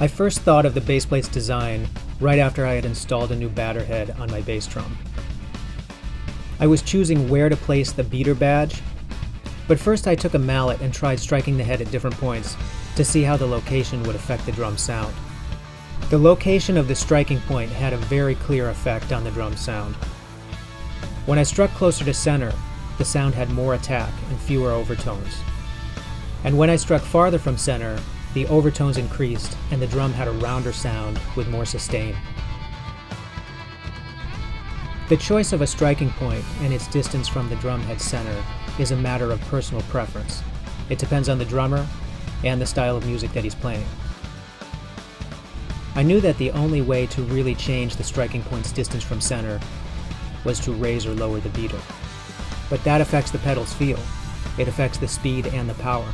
I first thought of the bass plate's design right after I had installed a new batter head on my bass drum. I was choosing where to place the beater badge, but first I took a mallet and tried striking the head at different points to see how the location would affect the drum sound. The location of the striking point had a very clear effect on the drum sound. When I struck closer to center, the sound had more attack and fewer overtones. And when I struck farther from center, the overtones increased and the drum had a rounder sound with more sustain. The choice of a striking point and its distance from the drum head center is a matter of personal preference. It depends on the drummer and the style of music that he's playing. I knew that the only way to really change the striking point's distance from center was to raise or lower the beater. But that affects the pedal's feel. It affects the speed and the power.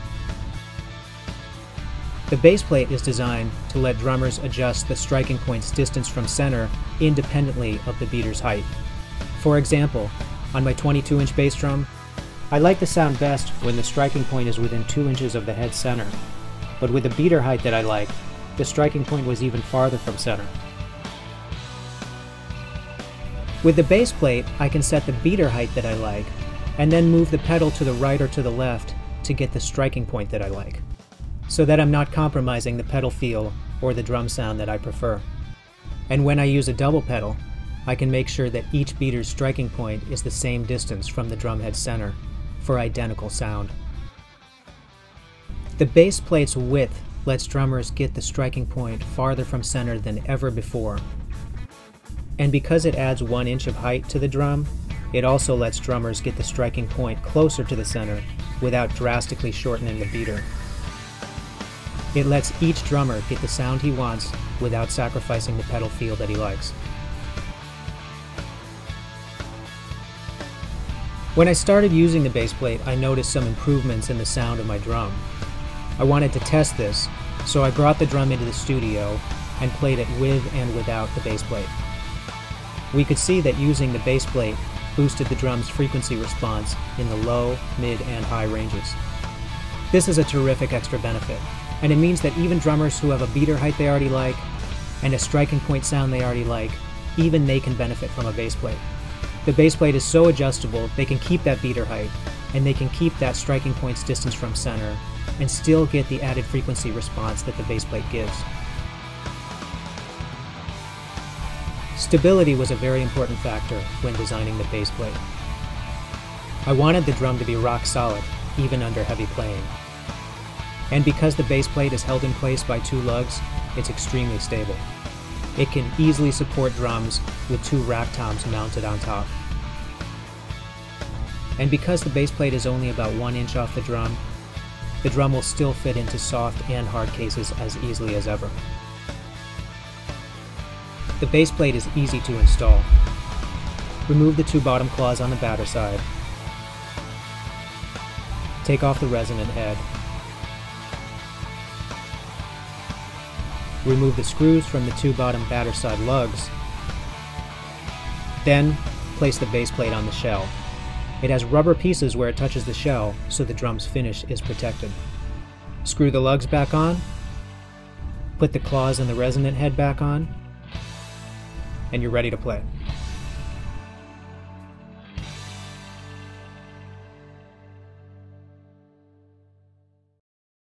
The bass plate is designed to let drummers adjust the striking point's distance from center independently of the beater's height. For example, on my 22 inch bass drum, I like the sound best when the striking point is within 2 inches of the head center, but with the beater height that I like, the striking point was even farther from center. With the bass plate, I can set the beater height that I like, and then move the pedal to the right or to the left to get the striking point that I like, so that I'm not compromising the pedal feel or the drum sound that I prefer. And when I use a double pedal, I can make sure that each beater's striking point is the same distance from the drumhead center for identical sound. The bass plate's width lets drummers get the striking point farther from center than ever before. And because it adds one inch of height to the drum, it also lets drummers get the striking point closer to the center without drastically shortening the beater. It lets each drummer get the sound he wants without sacrificing the pedal feel that he likes. When I started using the bass plate, I noticed some improvements in the sound of my drum. I wanted to test this, so I brought the drum into the studio and played it with and without the bass plate. We could see that using the bass plate boosted the drum's frequency response in the low, mid, and high ranges. This is a terrific extra benefit, and it means that even drummers who have a beater height they already like and a striking point sound they already like, even they can benefit from a bass plate. The bass plate is so adjustable, they can keep that beater height, and they can keep that striking point's distance from center, and still get the added frequency response that the bass plate gives. Stability was a very important factor when designing the bass plate. I wanted the drum to be rock solid, even under heavy playing. And because the bass plate is held in place by two lugs, it's extremely stable. It can easily support drums with two rack toms mounted on top. And because the bass plate is only about one inch off the drum, the drum will still fit into soft and hard cases as easily as ever. The bass plate is easy to install. Remove the two bottom claws on the batter side. Take off the resonant head remove the screws from the two bottom batter side lugs. Then, place the bass plate on the shell. It has rubber pieces where it touches the shell, so the drum's finish is protected. Screw the lugs back on, put the claws and the resonant head back on, and you're ready to play.